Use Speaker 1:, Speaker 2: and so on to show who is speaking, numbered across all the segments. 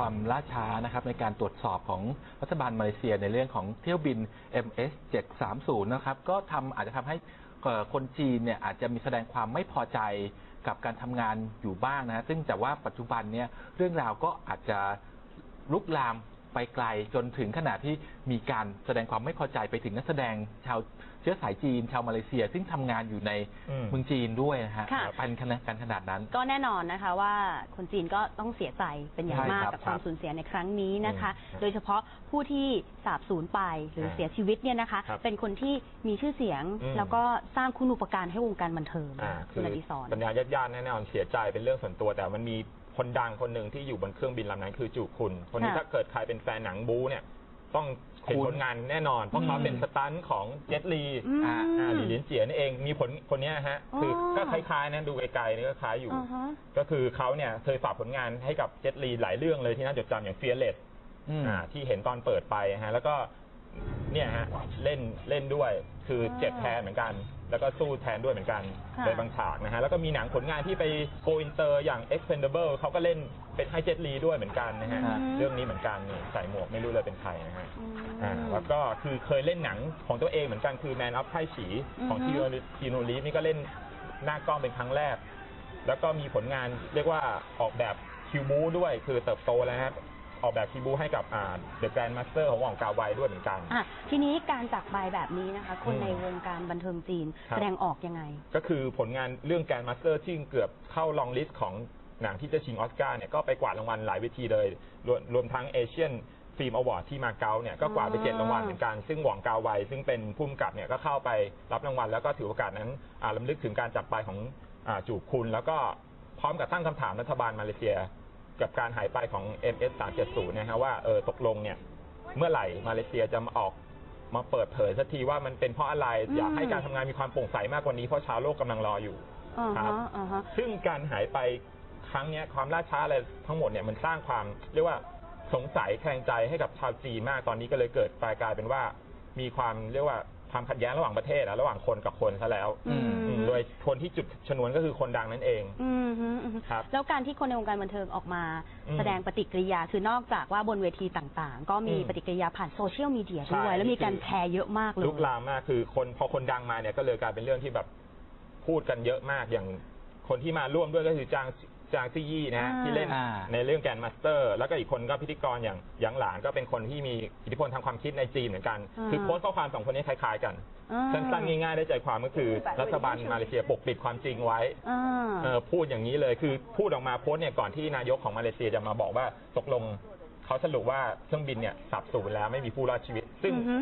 Speaker 1: ความล่าช้านะครับในการตรวจสอบของรัฐบาลมาเลเซียในเรื่องของเที่ยวบิน MS 730นะครับก็ทำอาจจะทำให้คนจีนเนี่ยอาจจะมีแสดงความไม่พอใจกับการทำงานอยู่บ้างนะซึ่งแต่ว่าปัจจุบันเนี่ยเรื่องราวก็อาจจะลุกลาม ไปไกลจนถึงขนาดที่มีการแสดงความไม่พอใจไปถึงนักแสดงชาวเชื้อสายจีน ชาวมาเลเซีย ซึ่งทำงานอยู่ใน
Speaker 2: อืม
Speaker 1: เมืองจีนด้วยนะฮะ
Speaker 3: ค่ะ
Speaker 1: เป็นขนาดการขนาดนั้น
Speaker 3: ก็แน่นอนนะคะว่าคนจีนก็ต้องเสียใจเป็นอย่าง
Speaker 1: ใช่
Speaker 3: มาก
Speaker 1: ครับ
Speaker 3: กับความ
Speaker 1: ครับ
Speaker 3: สูญเสียในครั้งนี้นะคะ
Speaker 2: อืม
Speaker 3: โดยเฉพาะผู้ที่สาบสูญไปหรือ
Speaker 2: ครับ
Speaker 3: เสียชีวิตเนี่ยนะคะ
Speaker 2: ครับ
Speaker 3: เป็นคนที่มีชื่อเสียง
Speaker 2: อืม
Speaker 3: แล้วก็สร้างคุณูปการให้วงการบันเทิง
Speaker 2: อ่า
Speaker 3: คุ
Speaker 2: คื
Speaker 3: ณ
Speaker 2: อ
Speaker 3: อดิศร
Speaker 2: บรรดาญาติๆแน่นอนเสียใจเป็นเรื่องส่วนตัวแต่มันมี คนดังคนหนึ่งที่อยู่บนเครื่องบินลำนั้นคือจูคุณ คนนี้
Speaker 3: ค่ะ
Speaker 2: ถ้าเกิดใครเป็นแฟนหนังบู๊เนี่ย ต้องเห็น
Speaker 1: คุณ
Speaker 2: ผลงานแน่นอน เพราะเขา
Speaker 1: อืม
Speaker 2: เป็นสตันท์ของเจ็ตลี
Speaker 3: อืม
Speaker 1: อ่า
Speaker 2: อ่าหลีลินเจียนี่เองมีผลคนเนี้ยฮะ คือ
Speaker 3: อ๋อ
Speaker 2: ก็คล้ายๆนะดูไกลๆนี่ก็คล้ายอยู่
Speaker 3: อ่าฮะ
Speaker 2: ก็คือเขาเนี่ยเคยฝากผลงานให้กับเจ็ตลีหลายเรื่องเลยที่น่าจดจำอย่าง Fearless
Speaker 1: อืม
Speaker 2: อ่าที่เห็นตอนเปิดไปฮะแล้วก็เนี่ยฮะเล่นเล่นด้วยคือเจ็บแทนเหมือนกัน แล้วก็สู้แทนด้วยเหมือนกัน
Speaker 3: ค่ะ
Speaker 2: โดยบางฉากนะฮะแล้วก็มีหนังผลงานที่ไปโกอินเตอร์อย่าง Expendable เขาก็เล่นเป็นให้เจ็ตลีด้วยเหมือนกันนะฮะ
Speaker 1: อืม
Speaker 2: เรื่องนี้เหมือนกันนี่ใส่หมวกไม่รู้เลยเป็นใครนะฮะ
Speaker 3: อืม
Speaker 2: อ่าแล้วก็คือเคยเล่นหนังของตัวเองเหมือนกันคือ Man of Tai Chiของ
Speaker 3: อือฮึ
Speaker 2: ทีอานูคีอานูรีฟส์นี่ก็เล่นหน้ากล้องเป็นครั้งแรก แล้วก็มีผลงานเรียกว่าออกแบบคิวบู๊ด้วยคือเติบโตแล้วนะครับ ออกแบบคิวบู๊ให้กับอ่า The Grandmaster ของหว่องกาไวด้วยเหมือนกัน
Speaker 3: อะทีนี้การจากไปแบบนี้นะคะ คน
Speaker 2: อืม
Speaker 3: ในวงการบันเทิงจีน
Speaker 2: ครับ
Speaker 3: แสดงออกยังไง
Speaker 2: ก็คือผลงานเรื่อง Grandmaster ที่เกือบเข้า long list ของหนังที่จะชิงออสการ์เนี่ยก็ไปกวาดรางวัลหลายเวทีเลยรวมรวมทั้ง Asian Film Award ที่มาเก๊าเนี่ยก็กวาดไปเจ็ด
Speaker 3: อ๋อ
Speaker 2: รางวัลเหมือนกัน ซึ่งหว่องกาไวซึ่งเป็นผู้กำกับเนี่ยก็เข้าไปรับรางวัลแล้วก็ถือโอกาสนั้นอ่าลำลึกถึงการจากไปของอ่าจูบคุณ แล้วก็พร้อมกับตั้งคำถามรัฐบาลมาเลเซีย กับการหายไปของ MS 370นะฮะว่าเออตกลงเนี่ยเมื่อไหร่มาเลเซียจะมาออกมาเปิดเผยสักทีว่ามันเป็นเพราะอะไร
Speaker 3: อืม
Speaker 2: อยากให้การทำงานมีความโปร่งใสมากกว่านี้เพราะชาวโลกกำลังรออยู่
Speaker 3: อ่า
Speaker 2: ครั
Speaker 3: ฮะ
Speaker 2: บ
Speaker 3: อ่าฮะ
Speaker 2: ซึ่งการหายไปครั้งเนี้ยความล่าช้าอะไรทั้งหมดเนี่ยมันสร้างความเรียกว่าสงสัยแคลงใจให้กับชาวจีนมากตอนนี้ก็เลยเกิดกลายกลายเป็นว่ามีความเรียกว่า ความขัดแย้งระหว่างประเทศอะระหว่างคนกับคนซะแล้ว
Speaker 3: อืม
Speaker 2: อืมโดยคนที่จุดชนวนก็คือคนดังนั่นเอง
Speaker 3: อืมฮึอืมฮึ
Speaker 2: ครับ
Speaker 3: แล้วการที่คนในวงการบันเทิงออกมา
Speaker 2: อืม
Speaker 3: แสดงปฏิกิริยาคือนอกจากว่าบนเวทีต่างๆ ก็มี
Speaker 2: อืม
Speaker 3: ปฏิกิริยาผ่านโซเชียลมีเดีย
Speaker 2: ใช่
Speaker 3: ด้วยแล้วมีการ
Speaker 2: คือ
Speaker 3: แชร์เยอะมากเลย
Speaker 2: ลุกลามมากคือคนพอคนดังมาเนี่ยก็เลยกลายเป็นเรื่องที่แบบพูดกันเยอะมากอย่างคนที่มาร่วมด้วยก็คือจาง จางจื่ออี๋นะฮะ
Speaker 3: อ่า
Speaker 2: ที่เล่น
Speaker 1: อ่า
Speaker 2: ในเรื่อง Grandmaster แล้วก็อีกคนก็พิธีกรอย่างหยางหลานก็เป็นคนที่มีอิทธิพลทางความคิดในจีนเหมือนกัน
Speaker 3: อ่า
Speaker 2: คือโพสต์ข้อความสองคนนี้คล้ายๆกัน
Speaker 3: อ่า
Speaker 2: สั้นๆง่ายๆได้ใจความก็คือรัฐบาลมาเลเซียปกปิดความจริงไว้
Speaker 3: อ่า
Speaker 2: เออพูดอย่างนี้เลยคือพูดออกมาโพสต์เนี่ยก่อนที่นายกของมาเลเซียจะมาบอกว่าตกลงเขาสรุปว่าเครื่องบินเนี่ยสับสูญแล้วไม่มีผู้รอดชีวิต ซึ่ง
Speaker 3: อือฮึ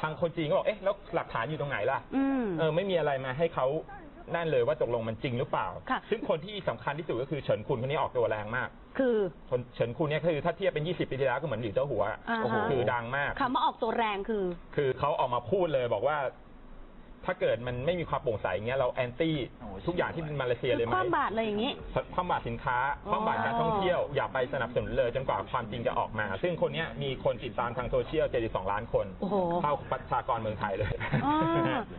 Speaker 2: ทางคนจีนก็บอกเอ๊ะแล้วหลักฐานอยู่ตรงไหนล่ะ
Speaker 3: อืม
Speaker 2: เออไม่มีอะไรมาให้เขา นั่นเลยว่าตกลงมันจริงหรือเปล่า
Speaker 3: ค่ะ
Speaker 2: ซึ่งคนที่สำคัญที่สุดก็คือเฉินคุณคนนี้ออกตัวแรงมาก
Speaker 3: คือ
Speaker 2: คนเฉินคุณเนี่ยคือถ้าเทียบเป็น 20 ปีที่แล้วก็เหมือนหลิวเจ้าหัวอะ
Speaker 3: อ่าฮะ
Speaker 2: โอ้โหคือดังมาก
Speaker 3: คำว่าออกตัวแรงคือ
Speaker 2: คือเขาออกมาพูดเลยบอกว่า ถ้าเกิดมันไม่มีความโปร่งใสอย่างเงี้ยเราแอนตี้
Speaker 1: โอ้โห
Speaker 2: ทุกอย่างที่เป็นมาเลเซียเลยไหม
Speaker 3: ความบาดเลยอย่างนี้
Speaker 2: ความบาดสินค้า
Speaker 3: อ๋อ
Speaker 2: ความบาดการท่องเที่ยวอย่าไปสนับสนุนเลยจนกว่าความจริงจะออกมา ซึ่งคนเนี้ยมีคนติดตามทางโซเชียล 72 ล้านคน
Speaker 3: โอ้โห
Speaker 2: เท่าประชากรเมืองไทยเลย
Speaker 3: อ๋อ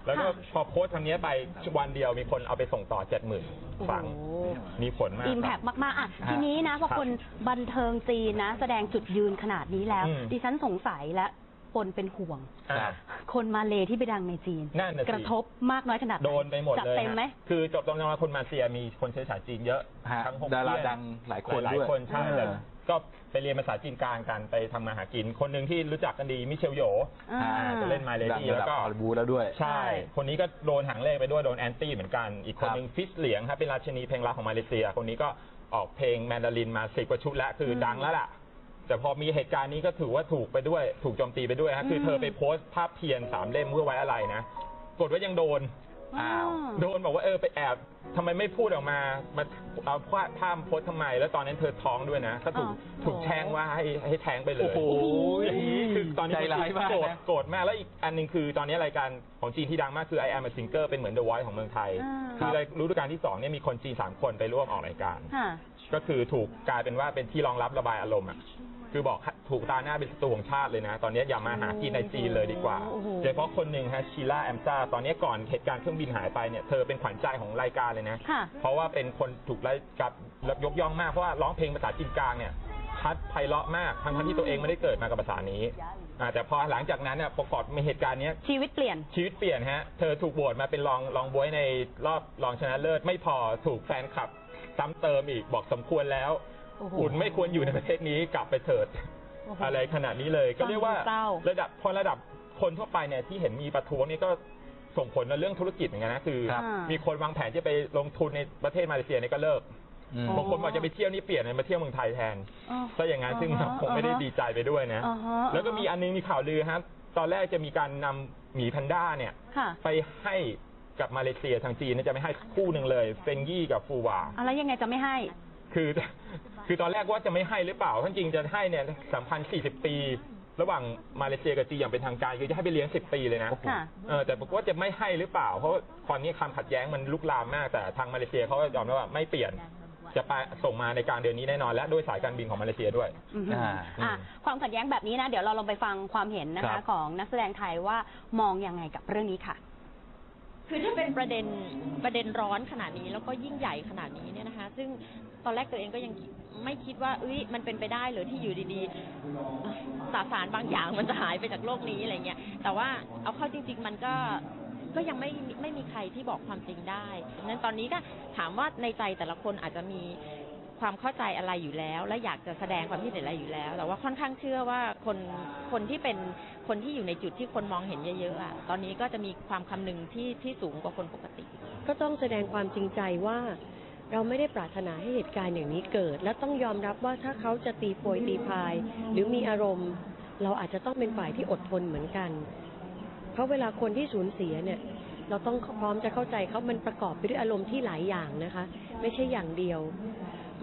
Speaker 2: แล้วก็
Speaker 3: ค่ะ
Speaker 2: พอโพสต์คำนี้ไปวันเดียวมีคนเอาไปส่งต่อ 70,000ฟัง
Speaker 3: โอ้โห
Speaker 2: มีผลมาก
Speaker 3: อิมแพกมากๆอะ
Speaker 1: ฮะ
Speaker 3: ทีนี้นะพอ
Speaker 2: ครับ
Speaker 3: คนบันเทิงจีนนะ แสดงจุดยืนขนาดนี้แล้ว
Speaker 2: อืม
Speaker 3: ดิฉันสงสัยและ ปนเป็นห่วง
Speaker 2: อ่า
Speaker 3: คนมาเลที่ไปดังในจีน
Speaker 2: นั่นน่ะสิ
Speaker 3: กระทบมากน้อยขนาดห
Speaker 2: โดนไปหมด
Speaker 3: จัด
Speaker 2: เลย
Speaker 3: เต็มไหม
Speaker 2: ฮะคือจบตรงนั้นว่าคนมาเลเซียมีคนเชื้อสายจีนเยอะ
Speaker 1: ฮะ
Speaker 2: ทั้งฮก
Speaker 1: ดารา
Speaker 2: เกี้ยน
Speaker 1: ดังหลายคน
Speaker 2: หลาย
Speaker 1: ด้วย
Speaker 2: คนใช่
Speaker 1: เออ
Speaker 2: แต่ก็ไปเรียนภาษาจีนกลางกันไปทำมาหากิน คนหนึ่งที่รู้จักกันดีมิเชลโย
Speaker 3: อ่า
Speaker 2: อ่า จะเล่นมาเล
Speaker 1: ดัง
Speaker 2: ดี้
Speaker 1: ระ
Speaker 2: แล้
Speaker 1: ดับ
Speaker 2: วก็
Speaker 1: ฮอลลีวูดแล้วด้วย
Speaker 2: ใช่
Speaker 3: ใช่
Speaker 2: คนนี้ก็โดนหางเลขไปด้วย โดน anti เหมือนกัน อีกคนหนึ่งฟิชเหลียงครับเป็นราชินีเพลงรักของมาเลเซีย คนนี้ก็ออกเพลงแมนดารินมาสิบกว่าชุดแล้ว คืออ
Speaker 3: ม
Speaker 2: ดังแล้วล่ะ แต่พอมีเหตุการณ์นี้ก็ถือว่าถูกไปด้วยถูกโจมตีไปด้วยฮะคือเธอไปโพสต์ภาพเทียนสามเล่มเพื่อไว้อาลัยนะกดว่ายังโดน
Speaker 1: อ้าว
Speaker 2: โดนบอกว่าเออไปแอบทำไมไม่พูดออกมามาเอาภาพภาพโพสต์ทำไม แล้วตอนนั้นเธอท้องด้วยนะก็ถูก
Speaker 3: อ๋อ
Speaker 2: ถูกแช่งว่าให้ให้แท้งไปเลย
Speaker 1: โอ้โห
Speaker 2: คือตอนนี้
Speaker 1: ใจร้ายมาก
Speaker 2: โกรธ
Speaker 1: นะ
Speaker 2: โกรธมากแล้วอีกอันหนึงคือตอนนี้รายการของจีนที่ดังมากคือ I am a singer เป็นเหมือน The Voice ของเมืองไทย
Speaker 3: อ่า
Speaker 2: คือรายฤดูกาลที่สองเนี่ยมีคนจีนสามคนไปร่วมออกรายการ
Speaker 3: ค่ะ
Speaker 2: ก็คือถูกกลายเป็นว่าเป็นที่รองรับระบายอารมณ์อะ คือบอกถูกตาหน้าเป็นศัตรูของชาติเลยนะ ตอนนี้อย่ามาหากินในจีนเลยดีกว่า
Speaker 3: โอ้โห
Speaker 2: โดยเฉพาะคนหนึ่งฮะชีล่าแอมซาตอนนี้ก่อนเหตุการณ์เครื่องบินหายไปเนี่ยเธอเป็นขวัญใจของรายการเลยนะ
Speaker 3: ค่ะ
Speaker 2: เพราะว่าเป็นคนถูกไล่กับยกย่องมากเพราะว่าร้องเพลงภาษาจีนกลางเนี่ยทัดไพเราะมากทั้งๆที่ตัวเองไม่ได้เกิดมากับภาษานี้อ่าแต่พอหลังจากนั้นเนี่ยประกอบมีเหตุการณ์เนี้ย
Speaker 3: ชีวิตเปลี่ยน
Speaker 2: ชีวิตเปลี่ยนฮะเธอถูกโหวตมาเป็นรองรองบวยในรอบรองชนะเลิศไม่พอถูกแฟนคลับซ้ำเติมอีกบอกสมควรแล้ว
Speaker 3: โอ้โห
Speaker 2: คุณไม่ควรอยู่ในประเทศนี้กลับไปเถิด
Speaker 3: โอ้โห
Speaker 2: อะไรขนาดนี้เลยก็เรียกว่า
Speaker 3: ฟังดูเศร้า
Speaker 2: ระดับพอระดับคนทั่วไปเนี่ยที่เห็นมีประท้วงนี่ก็ส่งผลในเรื่องธุรกิจเหมือนกันนะคือ
Speaker 1: ครับ
Speaker 2: มีคนวางแผนจะไปลงทุนในประเทศมาเลเซียเนี่ยก็เลิก
Speaker 1: อืม
Speaker 3: อ๋อ
Speaker 2: บางคนบอกจะไปเที่ยวนี่เปลี่ยนมาเที่ยวเมืองไทยแทน
Speaker 3: อ๋อ
Speaker 2: ถ้าอย่างนั้นซึ่ง
Speaker 3: อ่าฮะ
Speaker 2: คงไม่ได้
Speaker 3: อ่าฮะ
Speaker 2: ดีใจไปด้วยนะ
Speaker 3: อ่าฮะ
Speaker 2: แล้วก็มีอันนึงมีข่าวลือครับ ตอนแรกจะมีการนำหมีแพนด้าเนี่ย
Speaker 3: ค่ะ
Speaker 2: ไปให้กับมาเลเซียทางจีนเนี่ยจะไม่ให้คู่หนึ่งเลยเฟงยี่กับฟูวา
Speaker 3: อะไรยังไงจะไม่ให้
Speaker 2: คือ คือตอนแรกว่าจะไม่ให้หรือเปล่าทั้งจริงจะให้เนี่ยสัมพันธ์40ปี ระหว่างมาเลเซียกับจีนอย่างเป็นทางการคือจะให้ไปเลี้ยง10ปีเลยนะ
Speaker 3: ค่ะ
Speaker 2: เออแต่บอกว่าจะไม่ให้หรือเปล่า เพราะตอนนี้ความขัดแย้งมันลุกลามมากแต่ทางมาเลเซียเขาก็ยอมรับว่าไม่เปลี่ยนจะไปส่งมาในกลางเดือนนี้แน่นอนและด้วยสายการบินของมาเลเซียด้วย
Speaker 3: อือฮึ
Speaker 1: อ่า
Speaker 3: อะความขัดแย้งแบบนี้นะ เดี๋ยวเราลองไปฟังความเห็นนะ
Speaker 1: ครั
Speaker 3: คะ
Speaker 1: บ
Speaker 3: ของนักแสดงไทยว่ามองยังไงกับเรื่องนี้ค่ะ
Speaker 4: คือถ้าเป็นประเด็นประเด็นร้อนขนาดนี้แล้วก็ยิ่งใหญ่ขนาดนี้เนี่ยนะคะ ซึ่งตอนแรกตัวเองก็ยังไม่คิดว่าเอ้ยมันเป็นไปได้หรือที่อยู่ดีๆเอ่อสสารบางอย่างมันจะหายไปจากโลกนี้อะไรเงี้ยแต่ว่าเอาเข้าจริง ๆ มันก็ก็ยังไม่ไม่มีใครที่บอกความจริงได้นั้นตอนนี้ก็ถามว่าในใจแต่ละคนอาจจะมี ความเข้าใจอะไรอยู่แล้ว และอยากจะแสดงความคิดเห็นอะไรอยู่แล้ว แต่ว่าค่อนข้างเชื่อว่าคนคนที่เป็นคนที่อยู่ในจุดที่คนมองเห็นเยอะๆอะตอนนี้ก็จะมีความคำนึงที่ที่สูงกว่าคนปกติ
Speaker 5: ก็ต้องแสดงความจริงใจว่า เราไม่ได้ปรารถนาให้เหตุการณ์อย่างนี้เกิด และต้องยอมรับว่าถ้าเขาจะตีโพยตีพาย หรือมีอารมณ์ เราอาจจะต้องเป็นฝ่ายที่อดทนเหมือนกัน เพราะเวลาคนที่สูญเสียเนี่ยเราต้องพร้อมจะเข้าใจเขามันประกอบไปด้วยอารมณ์ที่หลายอย่างนะคะ ไม่ใช่อย่างเดียว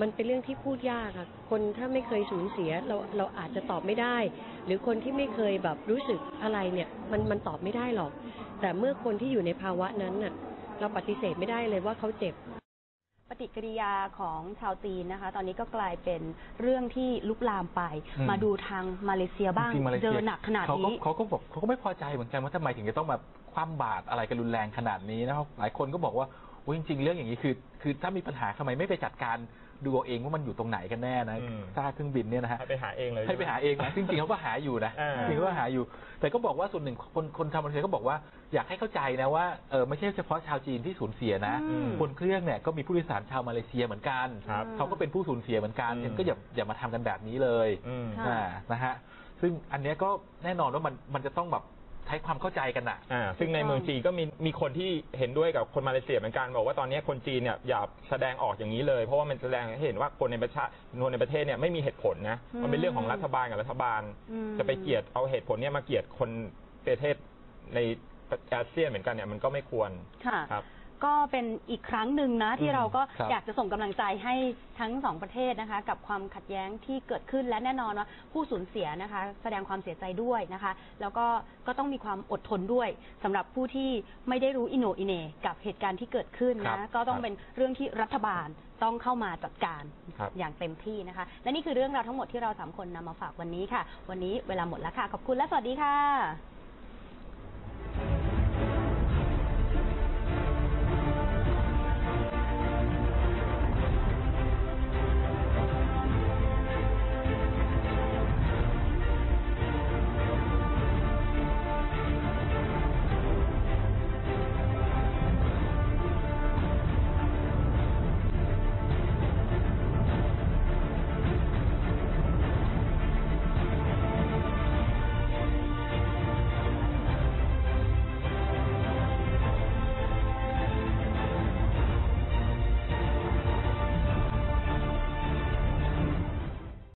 Speaker 5: มันเป็นเรื่องที่พูดยากค่ะ คนถ้าไม่เคยสูญเสียเราเราอาจจะตอบไม่ได้ หรือคนที่ไม่เคยแบบรู้สึกอะไรเนี่ยมันมันตอบไม่ได้หรอก แต่เมื่อคนที่อยู่ในภาวะนั้นน่ะ เราปฏิเสธไม่ได้เลยว่าเขาเจ็บ
Speaker 3: ปฏิกิริยาของชาวจีนนะคะ ตอนนี้ก็กลายเป็นเรื่องที่ลุกลามไป
Speaker 1: อืม
Speaker 3: มาดูทางมาเลเซียบ้าง
Speaker 1: จริงๆมาเล
Speaker 3: เจ
Speaker 1: เซี
Speaker 3: อยหนักขนาด
Speaker 1: เขาก็
Speaker 3: นี้
Speaker 1: เขาก็บอกเขาก็ไม่พอใจเหมือนกันว่าทำไมถึงจะต้องแบบคว่ำบาตรอะไรกันรุนแรงขนาดนี้นะครับหลายคนก็บอกว่าโอ้ยจริง ๆ เรื่องอย่างนี้คือ คือถ้ามีปัญหาทำไมไม่ไปจัดการ ดูเอาเองว่ามันอยู่ตรงไหนกันแน่นะ
Speaker 2: อืม
Speaker 1: ซากเครื่องบินเนี่ยนะฮะ
Speaker 2: ให้ไปหาเองเลย
Speaker 1: ให้ไปหาเองนะจริงๆเขาก็หาอยู่นะ
Speaker 2: อ่า
Speaker 1: จริงๆเขาก็หาอยู่ แต่ก็บอกว่าส่วนหนึ่งคนคนทำมาเลเซียก็บอกว่าอยากให้เข้าใจนะว่าเออไม่ใช่เฉพาะชาวจีนที่สูญเสียนะ
Speaker 3: อืม
Speaker 1: บนเครื่องเนี่ยก็มีผู้โดยสารชาวมาเลเซียเหมือนกัน
Speaker 2: ครับ
Speaker 1: เขาก็เป็นผู้สูญเสียเหมือนกัน
Speaker 2: อืม
Speaker 1: ฉะนั้นก็อย่าอย่ามาทำกันแบบนี้เลย
Speaker 2: อืม
Speaker 3: ค่ะ
Speaker 1: อ่านะฮะซึ่งอันเนี้ยก็แน่นอนว่ามันมันจะต้องแบบ ใช้ความเข้าใจกันอะ
Speaker 2: อ่าซึ่งในเมืองจีนก็มีมีคนที่เห็นด้วยกับคนมาเลเซียเหมือนกันบอกว่าตอนนี้คนจีนเนี่ยอย่าแสดงออกอย่างนี้เลย เพราะว่ามันแสดงให้เห็นว่าคนในประชาคนในประเทศเนี่ยไม่มีเหตุผลนะ
Speaker 3: อืม
Speaker 2: มันเป็นเรื่องของรัฐบาลกับรัฐบาล
Speaker 3: อืม
Speaker 2: จะไปเกลียดเอาเหตุผลเนี่ยมาเกลียดคนประเทศในอาเซียนเหมือนกันเนี่ยมันก็ไม่ควร
Speaker 3: ค่ะ
Speaker 2: ครับ
Speaker 3: ก็เป็นอีกครั้งหนึ่งนะ ที่
Speaker 2: อืม
Speaker 3: เราก็
Speaker 1: ครับ
Speaker 3: อยากจะส่งกำลังใจให้ทั้งสองประเทศนะคะ กับความขัดแย้งที่เกิดขึ้นและแน่นอนว่าผู้สูญเสียนะคะ แสดงความเสียใจด้วยนะคะ แล้วก็ก็ต้องมีความอดทนด้วยสำหรับผู้ที่ไม่ได้รู้อิโหนอิเหนกับเหตุการณ์ที่เกิดขึ้น
Speaker 1: ครั
Speaker 3: นะ
Speaker 1: บ
Speaker 3: ก็ต้อ
Speaker 2: ค
Speaker 3: ง
Speaker 2: รับ
Speaker 3: เป็นเรื่องที่รัฐบาลต้องเข้ามาจัดการ
Speaker 2: ครับ
Speaker 3: อย่างเต็มที่นะคะ และนี่คือเรื่องราวทั้งหมดที่เราสามคนนำมาฝากวันนี้ค่ะ วันนี้เวลาหมดแล้วค่ะ ขอบคุณและสวัสดีค่ะ